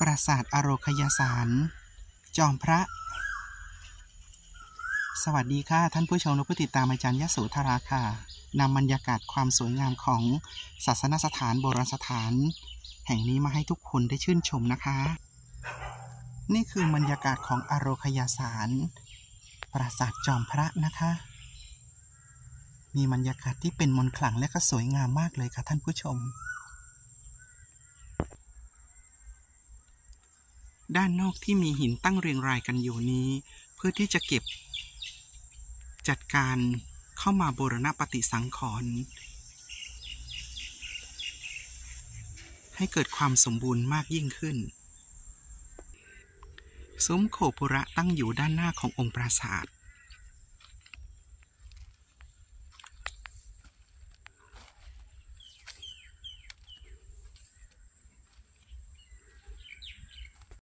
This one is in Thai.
ปราสาทอโรคยสาร จอมพระ สวัสดีค่ะ ท่านผู้ชมและผู้ติดตามอาจารย์ยโสธราค่ะนำบรรยากาศความสวยงามของศาสนสถานโบราณสถาน แห่งนี้มาให้ทุกคนได้ชื่นชมนะคะ นี่คือบรรยากาศของอโรคยสาร ปราสาทจอมพระนะคะ มีบรรยากาศที่เป็นมนต์ขลังและก็สวยงามมากเลยค่ะท่านผู้ชม ด้านนอกที่มีหินตั้งเรียงรายกันอยู่นี้ เพื่อที่จะเก็บ จัดการเข้ามาบูรณปฏิสังขรณ์ให้เกิดความสมบูรณ์มากยิ่งขึ้น ซุ้มโขปุระตั้งอยู่ด้านหน้าขององค์ปราสาท